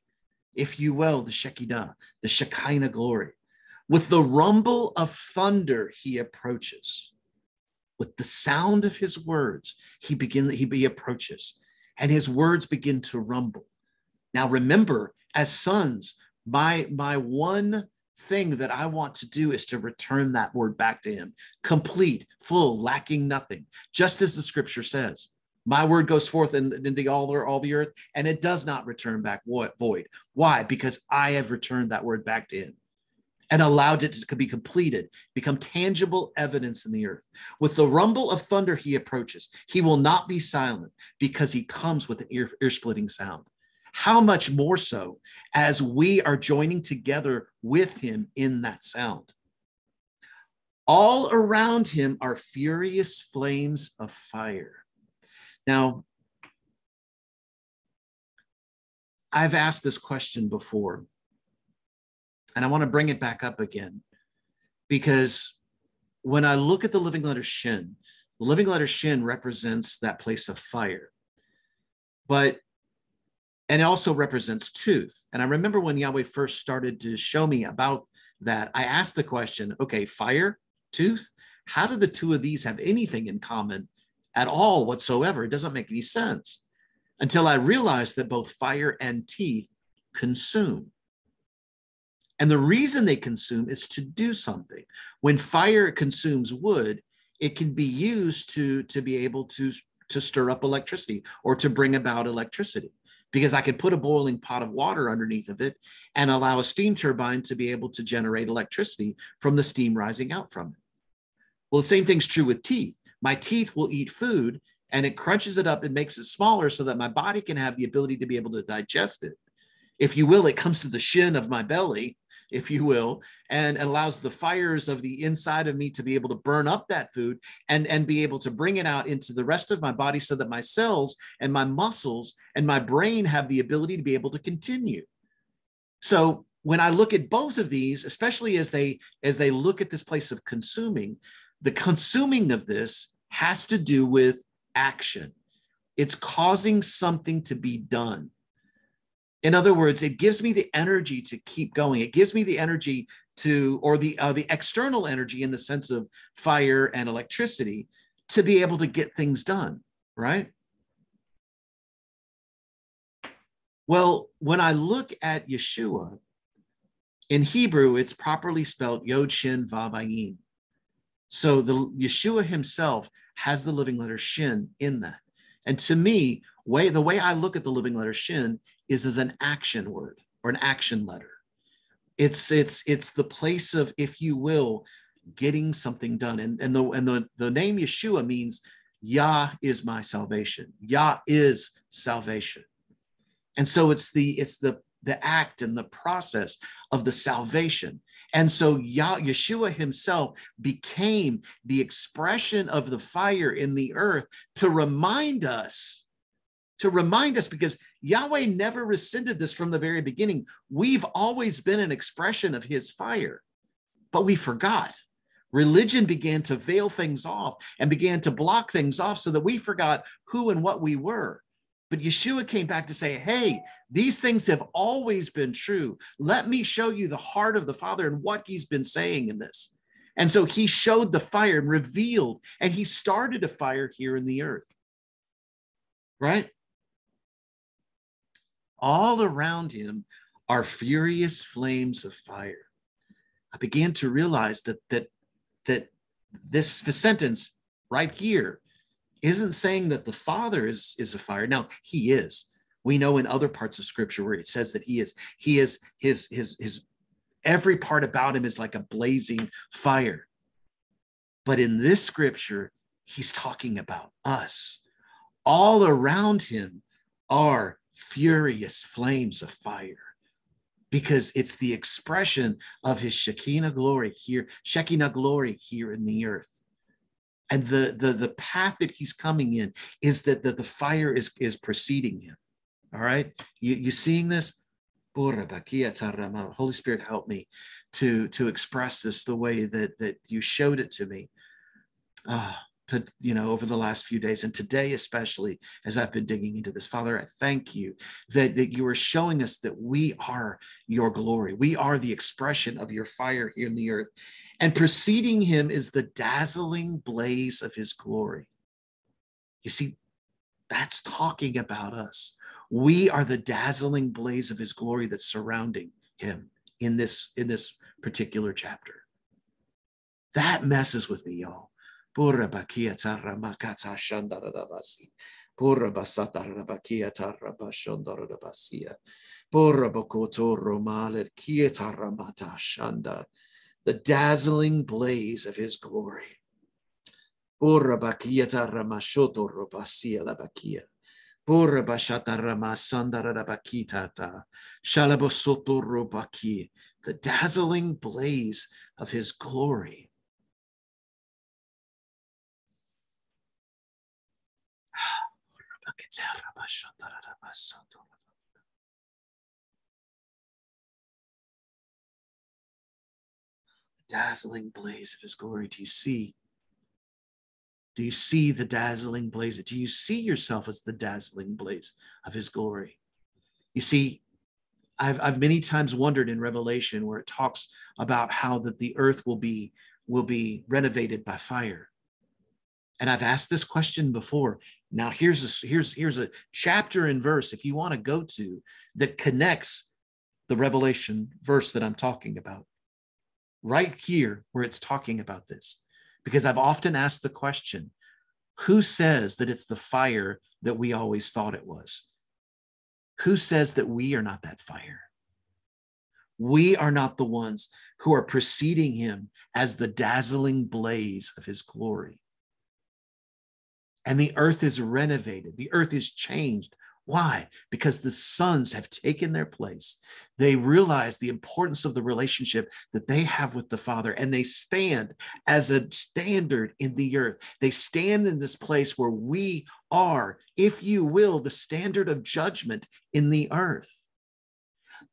Speaker 1: if you will, the Shekinah, the Shekinah glory. With the rumble of thunder, he approaches. with the sound of his words, he begin he, he approaches, and his words begin to rumble. Now remember, as sons, my my one thing that I want to do is to return that word back to him, complete, full, lacking nothing, just as the scripture says. My word goes forth in, in the all, all the earth, and it does not return back void. Why? Because I have returned that word back to him and allowed it to be completed, become tangible evidence in the earth. With the rumble of thunder, he approaches. He will not be silent because he comes with an ear, ear splitting sound. How much more so as we are joining together with him in that sound? All around him are furious flames of fire. Now, I've asked this question before, and I want to bring it back up again because when I look at the living letter shin, the living letter shin represents that place of fire. But and it also represents tooth. And I remember when Yahweh first started to show me about that, I asked the question, okay, fire, tooth, how do the two of these have anything in common at all whatsoever? It doesn't make any sense until I realized that both fire and teeth consume. And the reason they consume is to do something. When fire consumes wood, it can be used to, to be able to, to stir up electricity or to bring about electricity because I could put a boiling pot of water underneath of it and allow a steam turbine to be able to generate electricity from the steam rising out from it. Well, the same thing's true with teeth. My teeth will eat food and it crunches it up and makes it smaller so that my body can have the ability to be able to digest it. If you will, it comes to the shin of my belly if you will, and allows the fires of the inside of me to be able to burn up that food and, and be able to bring it out into the rest of my body so that my cells and my muscles and my brain have the ability to be able to continue. So when I look at both of these, especially as they as they look at this place of consuming, the consuming of this has to do with action. It's causing something to be done. In other words, it gives me the energy to keep going. It gives me the energy to, or the uh, the external energy in the sense of fire and electricity, to be able to get things done. Right. Well, when I look at Yeshua, in Hebrew, it's properly spelled Yod Shin Vav Ayin. So the Yeshua himself has the living letter Shin in that. And to me, way the way I look at the living letter Shin is as an action word or an action letter. It's it's it's the place of, if you will, getting something done. And, and the and the, the name Yeshua means Yah is my salvation. Yah is salvation. And so it's the it's the the act and the process of the salvation. And so Yah, Yeshua himself became the expression of the fire in the earth to remind us to remind us because Yahweh never rescinded this from the very beginning. We've always been an expression of his fire, but we forgot. Religion began to veil things off and began to block things off so that we forgot who and what we were. But Yeshua came back to say, Hey, these things have always been true. Let me show you the heart of the Father and what he's been saying in this. And so he showed the fire and revealed, and he started a fire here in the earth. Right? All around him are furious flames of fire. I began to realize that that that this sentence right here isn't saying that the Father is, is a fire. Now, he is. We know in other parts of scripture where it says that he is, he is his his his every part about him is like a blazing fire. But in this scripture, he's talking about us. All around him are furious flames of fire because it's the expression of his Shekinah glory here, Shekinah glory here in the earth. And the, the, the path that he's coming in is that the, the fire is, is preceding him. All right. You, you seeing this? Holy Spirit, help me to, to express this the way that, that you showed it to me. Ah, to, you know, over the last few days and today, especially as I've been digging into this. Father, I thank you that, that you are showing us that we are your glory. We are the expression of your fire here in the earth. and preceding him is the dazzling blaze of his glory. You see, that's talking about us. We are the dazzling blaze of his glory that's surrounding him in this in this particular chapter. That messes with me, y'all. The dazzling blaze of his glory. Pura bakia taramashoto robasia labakia. Pura bashata. Shalabosoto robaki. The dazzling blaze of his glory. The dazzling blaze of his glory. Do you see? Do you see the dazzling blaze? Do you see yourself as the dazzling blaze of his glory? You see, I've, I've many times wondered in Revelation where it talks about how that the earth will be will be renovated by fire. And I've asked this question before. Now here's a, here's here's a chapter and verse if you want to go to that connects the Revelation verse that I'm talking about. Right here where it's talking about this. Because I've often asked the question, who says that it's the fire that we always thought it was? Who says that we are not that fire? We are not the ones who are preceding him as the dazzling blaze of his glory and the earth is renovated, the earth is changed. Why? Because the sons have taken their place. They realize the importance of the relationship that they have with the Father, and they stand as a standard in the earth. They stand in this place where we are, if you will, the standard of judgment in the earth.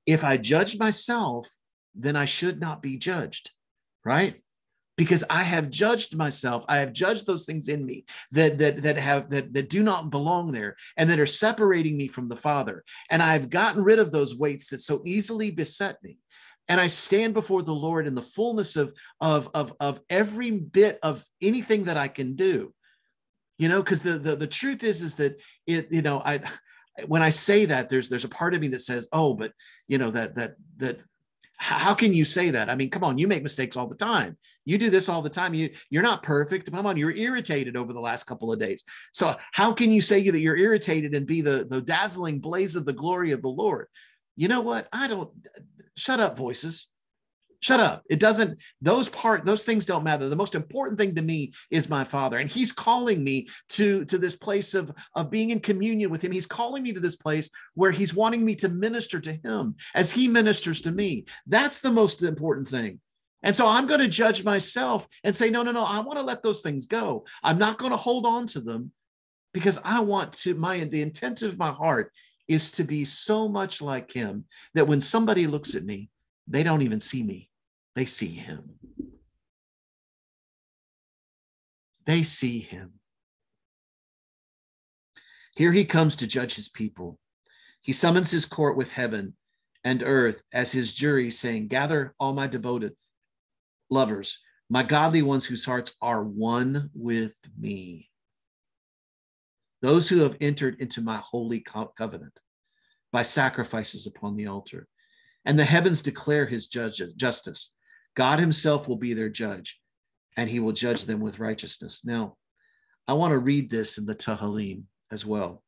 Speaker 1: If I judge myself, then I should not be judged, right? Because I have judged myself. I have judged those things in me that that that have that that do not belong there and that are separating me from the Father. And I've gotten rid of those weights that so easily beset me. And I stand before the Lord in the fullness of of of, of every bit of anything that I can do. You know, because the, the the truth is is that it you know I when I say that there's there's a part of me that says oh but you know that that that how can you say that? I mean, come on, you make mistakes all the time. You do this all the time. You you're not perfect. Come on, you're irritated over the last couple of days. So how can you say that you're irritated and be the the dazzling blaze of the glory of the Lord? You know what? I don't shut up, voices shut up. It doesn't those part those things don't matter. The most important thing to me is my father and he's calling me to to this place of of being in communion with him. He's calling me to this place where he's wanting me to minister to him as he ministers to me. That's the most important thing. And so i'm going to judge myself and say no no no i want to let those things go. I'm not going to hold on to them because i want to my the intent of my heart is to be so much like him that when somebody looks at me they don't even see me, they see him. They see him. Here he comes to judge his people. He summons his court with heaven and earth as his jury, saying, Gather all my devoted lovers, my godly ones whose hearts are one with me. Those who have entered into my holy covenant by sacrifices upon the altar and the heavens declare his judge, justice. God himself will be their judge, and he will judge them with righteousness. Now, I want to read this in the Tehillim as well,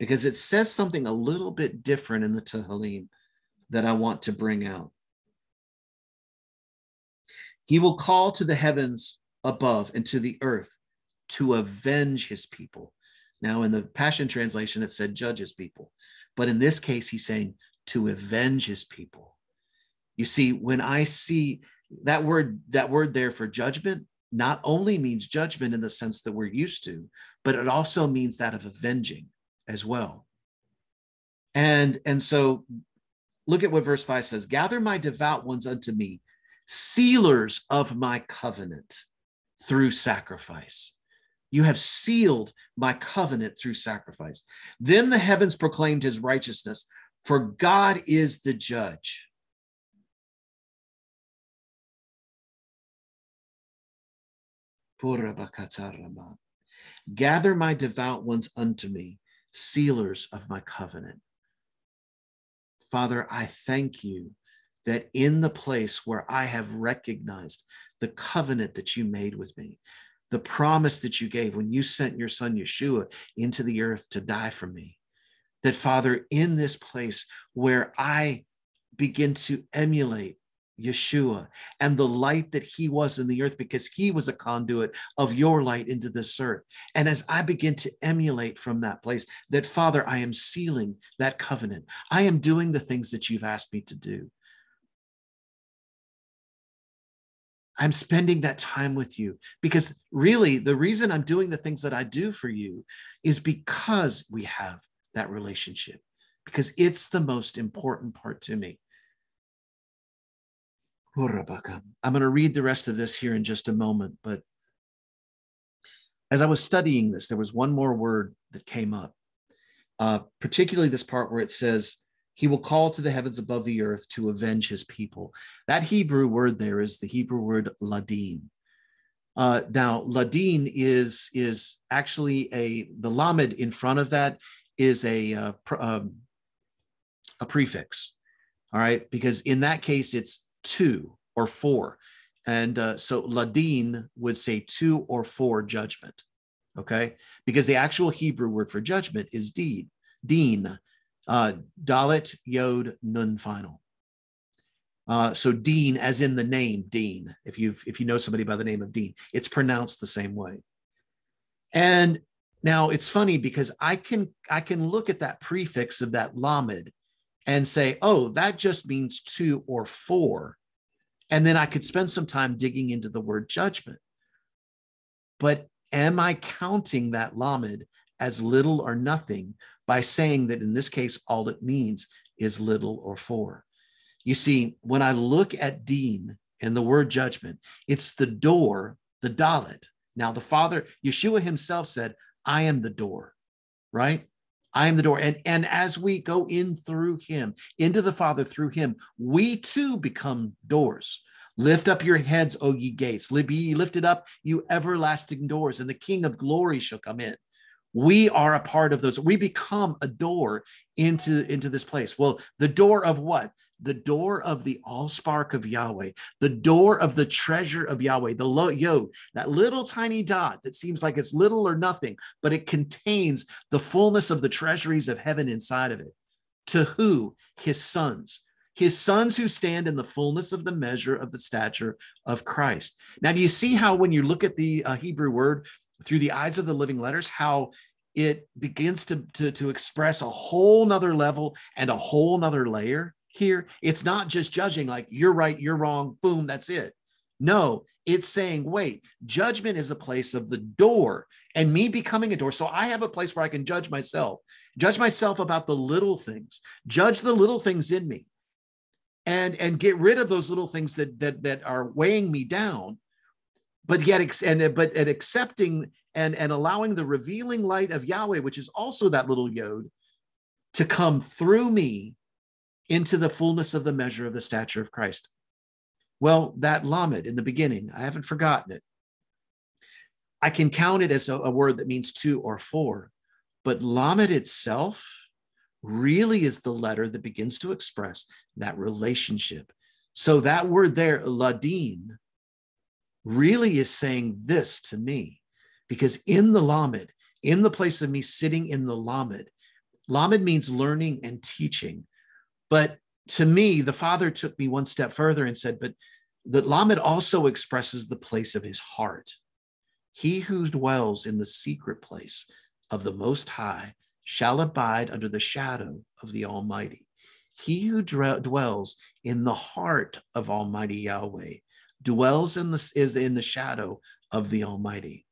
Speaker 1: because it says something a little bit different in the Tehillim that I want to bring out. He will call to the heavens above and to the earth to avenge his people. Now, in the Passion Translation, it said judge his people. But in this case, he's saying to avenge his people. You see, when I see that word, that word there for judgment, not only means judgment in the sense that we're used to, but it also means that of avenging as well. And, and so look at what verse 5 says gather my devout ones unto me, sealers of my covenant through sacrifice. You have sealed my covenant through sacrifice. Then the heavens proclaimed his righteousness, for God is the judge. Gather my devout ones unto me, sealers of my covenant. Father, I thank you that in the place where I have recognized the covenant that you made with me, the promise that you gave when you sent your son Yeshua into the earth to die for me, that Father, in this place where I begin to emulate Yeshua and the light that he was in the earth because he was a conduit of your light into this earth. And as I begin to emulate from that place, that Father, I am sealing that covenant. I am doing the things that you've asked me to do. I'm spending that time with you because really the reason I'm doing the things that I do for you is because we have that relationship, because it's the most important part to me. I'm going to read the rest of this here in just a moment, but as I was studying this, there was one more word that came up, uh, particularly this part where it says, He will call to the heavens above the earth to avenge his people. That Hebrew word there is the Hebrew word ladin. Uh, now, ladin is is actually a the lamed in front of that is a uh, pr- um, a prefix. All right, because in that case it's to or for. And uh, so ladin would say to or for judgment. Okay. Because the actual Hebrew word for judgment is deed, deen, uh, dalit, yod, nun final. Uh, so Dean, as in the name Dean, if you if you know somebody by the name of Dean, it's pronounced the same way. And now it's funny because I can I can look at that prefix of that lamed and say, oh, that just means to or for. And then I could spend some time digging into the word judgment. But am I counting that lamed as little or nothing by saying that in this case, all it means is little or four? You see, when I look at Dean and the word judgment, it's the door, the Dalit. Now, the Father, Yeshua himself said, I am the door, right? I am the door. And, and as we go in through him, into the Father through him, we too become doors. Lift up your heads, O ye gates. Be ye lifted up, you everlasting doors, and the King of glory shall come in. We are a part of those. We become a door into, into this place. Well, the door of what? The door of the all spark of Yahweh, the door of the treasure of Yahweh, the lo- yo, that little tiny dot that seems like it's little or nothing, but it contains the fullness of the treasuries of heaven inside of it. To who? His sons. His sons who stand in the fullness of the measure of the stature of Christ. Now, do you see how, when you look at the uh, Hebrew word through the eyes of the living letters, how it begins to, to, to express a whole nother level and a whole nother layer? Here. It's not just judging like you're right, you're wrong, boom, that's it. No, it's saying, wait, judgment is a place of the door and me becoming a door. So I have a place where I can judge myself, judge myself about the little things, judge the little things in me and and get rid of those little things that that that are weighing me down but yet and but at accepting and and allowing the revealing light of Yahweh which is also that little yod to come through me into the fullness of the measure of the stature of Christ. Well, that lamed in the beginning, I haven't forgotten it. I can count it as a, a word that means to or for, but lamed itself really is the letter that begins to express that relationship. So that word there, ladin, really is saying this to me, because in the lamed, in the place of me sitting in the lamed, lamed means learning and teaching. But to me, the father took me one step further and said, but that Lamed also expresses the place of his heart. He who dwells in the secret place of the Most High shall abide under the shadow of the Almighty. He who dwells in the heart of Almighty Yahweh dwells in the, is in the shadow of the Almighty.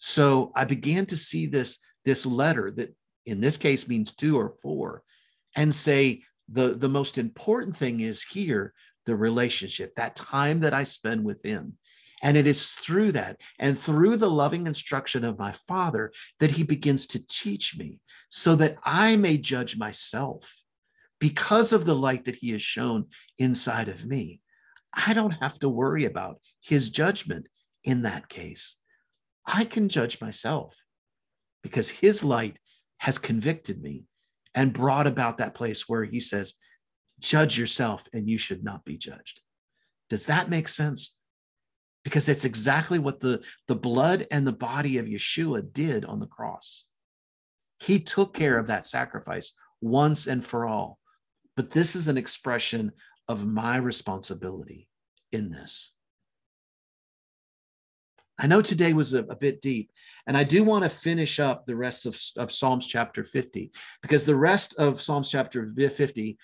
Speaker 1: So I began to see this, this letter that in this case means to or for, and say the the most important thing is here the relationship that time that i spend with him. And it is through that and through the loving instruction of my father that he begins to teach me so that i may judge myself because of the light that he has shown inside of me. I don't have to worry about his judgment in that case, I can judge myself because his light has convicted me and brought about that place where he says, Judge yourself and you should not be judged. Does that make sense? Because it's exactly what the, the blood and the body of Yeshua did on the cross. He took care of that sacrifice once and for all. But this is an expression of my responsibility in this. I know today was a, a, bit deep, and I do want to finish up the rest of, of Psalms chapter 50, because the rest of Psalms chapter 50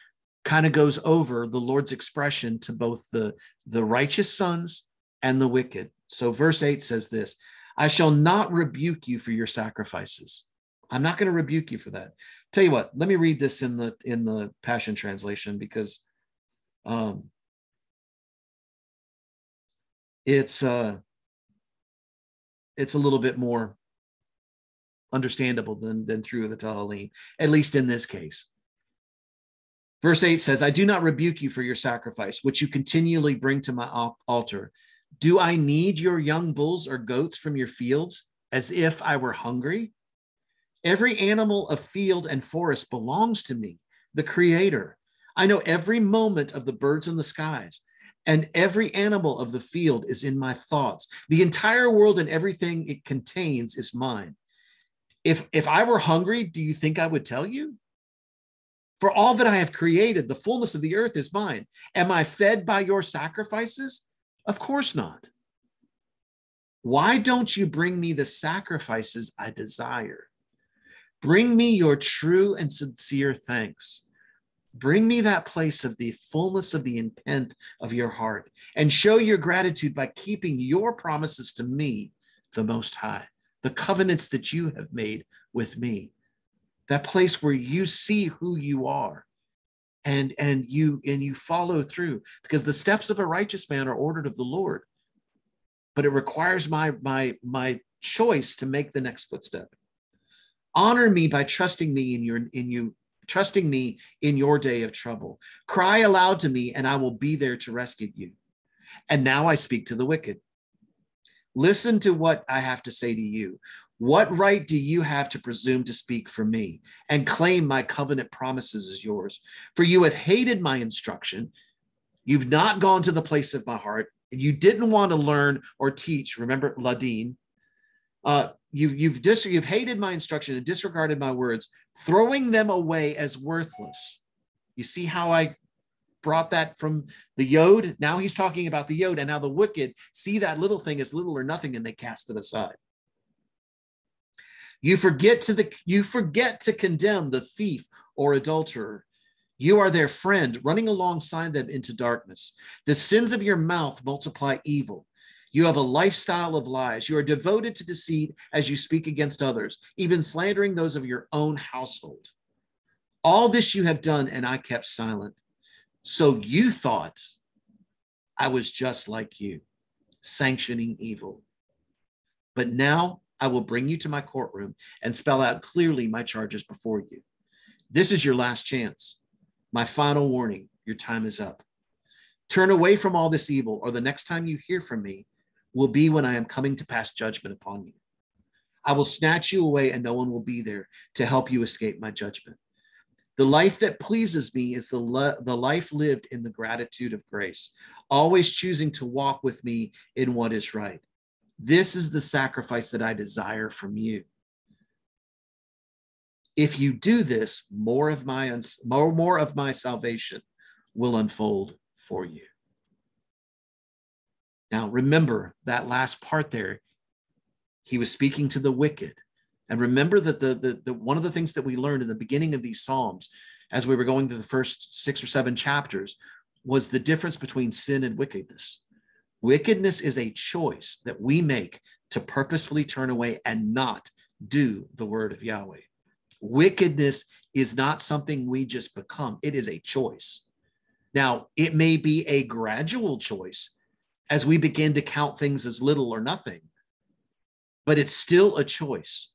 Speaker 1: kind of goes over the Lord's expression to both the, the righteous sons and the wicked. So, verse 8 says this I shall not rebuke you for your sacrifices. I'm not going to rebuke you for that. Tell you what, let me read this in the in the Passion Translation because um it's uh it's a little bit more understandable than than through the Tehillim, at least in this case. Verse 8 says, I do not rebuke you for your sacrifice, which you continually bring to my altar. Do I need your young bulls or goats from your fields as if I were hungry? Every animal of field and forest belongs to me, the Creator. I know every moment of the birds in the skies, and every animal of the field is in my thoughts. The entire world and everything it contains is mine. If, if I were hungry, do you think I would tell you? For all that I have created, the fullness of the earth is mine. Am I fed by your sacrifices? Of course not. Why don't you bring me the sacrifices I desire? Bring me your true and sincere thanks. Bring me that place of the fullness of the intent of your heart and show your gratitude by keeping your promises to me, the Most High, the covenants that you have made with me that place where you see who you are and and you and you follow through. Because the steps of a righteous man are ordered of the lord but it requires my my my choice to make the next footstep. Honor me by trusting me in your in you trusting me in your day of trouble cry aloud to me and i will be there to rescue you and now i speak to the wicked listen to what i have to say to you what right do you have to presume to speak for me and claim my covenant promises as yours? For you have hated my instruction. You've not gone to the place of my heart. You didn't want to learn or teach. Remember Ladin. Uh, you've you've dis- you've hated my instruction and disregarded my words, throwing them away as worthless. You see how I brought that from the yod. Now he's talking about the yod, and now the wicked see that little thing as little or nothing, and they cast it aside. You forget to the you forget to condemn the thief or adulterer. You are their friend, running alongside them into darkness. The sins of your mouth multiply evil. You have a lifestyle of lies. You are devoted to deceit as you speak against others, even slandering those of your own household. All this you have done, and I kept silent. So you thought I was just like you, sanctioning evil. But now I will bring you to my courtroom and spell out clearly my charges before you. This is your last chance. My final warning your time is up. Turn away from all this evil, or the next time you hear from me will be when I am coming to pass judgment upon you. I will snatch you away, and no one will be there to help you escape my judgment. The life that pleases me is the, le- the life lived in the gratitude of grace, always choosing to walk with me in what is right. This is the sacrifice that I desire from you. If you do this, more of my more, more of my salvation will unfold for you. Now remember that last part there. He was speaking to the wicked. And remember that the, the, the one of the things that we learned in the beginning of these Psalms, as we were going through the first six or seven chapters, was the difference between sin and wickedness. Wickedness is a choice that we make to purposefully turn away and not do the word of Yahweh. Wickedness is not something we just become, it is a choice. Now, it may be a gradual choice as we begin to count things as little or nothing, but it's still a choice.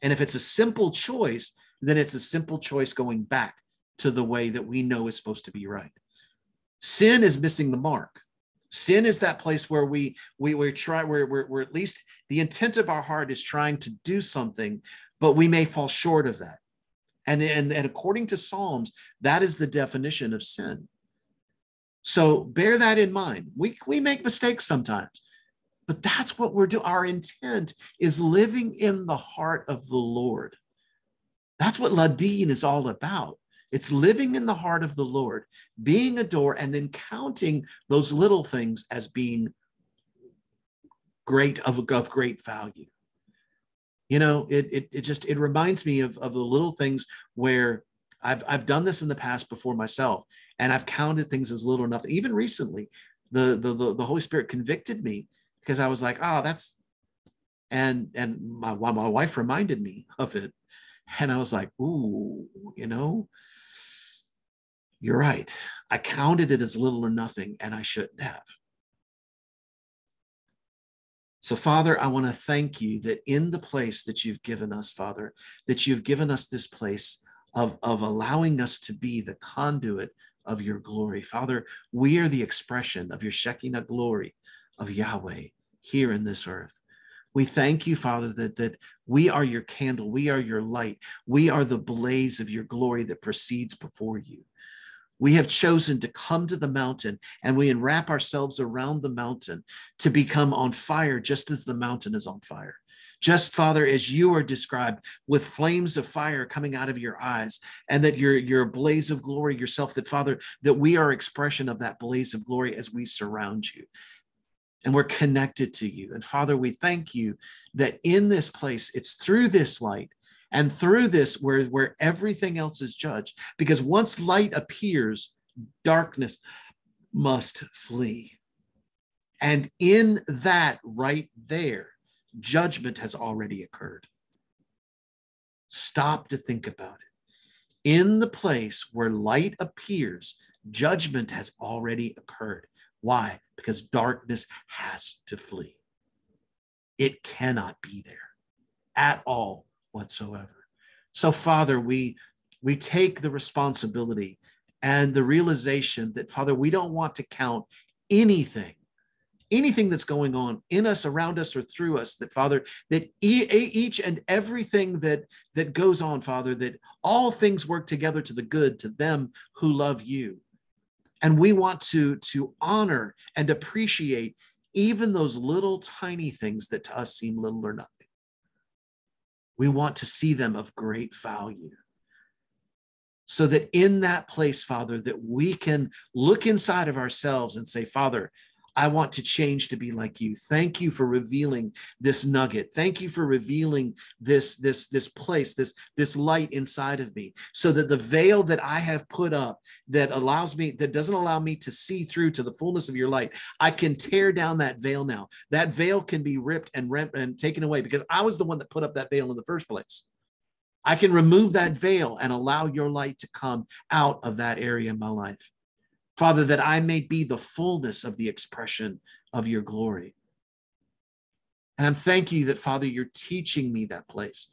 Speaker 1: And if it's a simple choice, then it's a simple choice going back to the way that we know is supposed to be right. Sin is missing the mark. Sin is that place where we we we try where we're, we're at least the intent of our heart is trying to do something, but we may fall short of that. And, and, and according to Psalms, that is the definition of sin. So bear that in mind. We, we make mistakes sometimes, but that's what we're doing. Our intent is living in the heart of the Lord. That's what Ladin is all about. It's living in the heart of the Lord, being a door, and then counting those little things as being great of, of great value. You know, it, it, it just it reminds me of, of the little things where I've I've done this in the past before myself, and I've counted things as little or nothing. Even recently, the the the, the Holy Spirit convicted me because I was like, oh, that's and and my my wife reminded me of it, and I was like, ooh, you know, you're right. I counted it as little or nothing, and I shouldn't have. So, Father, I want to thank you that in the place that you've given us, Father, that you've given us this place of, of allowing us to be the conduit of your glory. Father, we are the expression of your Shekinah glory of Yahweh here in this earth. We thank you, Father, that, that we are your candle, we are your light, we are the blaze of your glory that proceeds before you. We have chosen to come to the mountain and we enwrap ourselves around the mountain to become on fire just as the mountain is on fire. Just, Father, as you are described with flames of fire coming out of your eyes, and that you're, you're a blaze of glory yourself, that, Father, that we are expression of that blaze of glory as we surround you and we're connected to you. And Father, we thank you that in this place, it's through this light and through this where, where everything else is judged. Because once light appears, darkness must flee. And in that right there, judgment has already occurred. Stop to think about it. In the place where light appears, judgment has already occurred. Why? Because darkness has to flee. It cannot be there at all whatsoever. So, Father, we we take the responsibility and the realization that, Father, we don't want to count anything, anything that's going on in us, around us, or through us. That, Father, that each and everything that that goes on, Father, that all things work together to the good to them who love you. And we want to, to honor and appreciate even those little tiny things that to us seem little or nothing. We want to see them of great value. So that in that place, Father, that we can look inside of ourselves and say, Father, I want to change to be like you. Thank you for revealing this nugget. Thank you for revealing this this this place, this this light inside of me so that the veil that I have put up that allows me that doesn't allow me to see through to the fullness of your light, I can tear down that veil now. That veil can be ripped and rent and taken away because I was the one that put up that veil in the first place. I can remove that veil and allow your light to come out of that area in my life. Father, that I may be the fullness of the expression of your glory. And I'm thanking you that, Father, you're teaching me that place.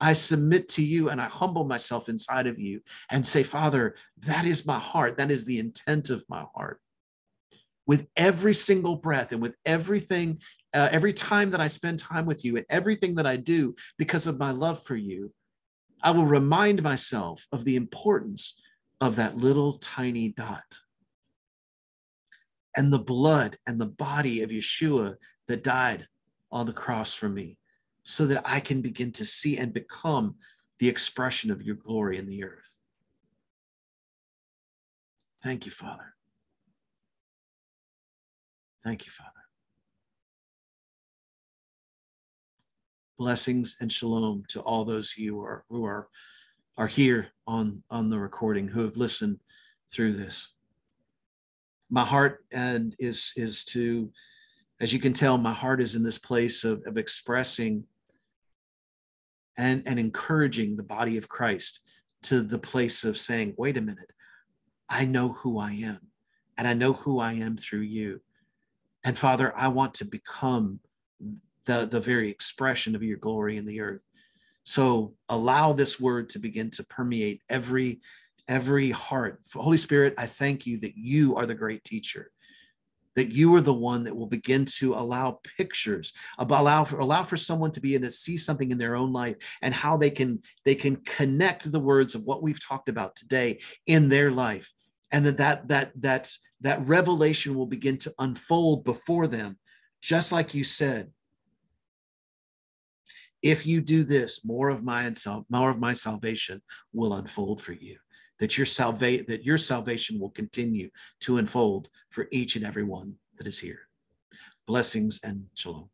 Speaker 1: I submit to you and I humble myself inside of you and say, Father, that is my heart. That is the intent of my heart. With every single breath and with everything, uh, every time that I spend time with you and everything that I do because of my love for you, I will remind myself of the importance of that little tiny dot and the blood and the body of Yeshua that died on the cross for me, so that I can begin to see and become the expression of your glory in the earth. Thank you, Father. Thank you, Father. Blessings and shalom to all those who are who are are here on on the recording who have listened through this my heart and is is to as you can tell my heart is in this place of, of expressing and and encouraging the body of christ to the place of saying wait a minute. I know who i am and i know who i am through you. And father i want to become the the very expression of your glory in the earth. So allow this word to begin to permeate every every heart. Holy Spirit, I thank you that you are the great teacher. that you are the one that will begin to allow pictures allow for allow for someone to be able to see something in their own life and how they can they can connect the words of what we've talked about today in their life and that that that that that revelation will begin to unfold before them just like you said if you do this more of my more of my salvation will unfold for you that your salvation that your salvation will continue to unfold for each and every one that is here. Blessings and shalom.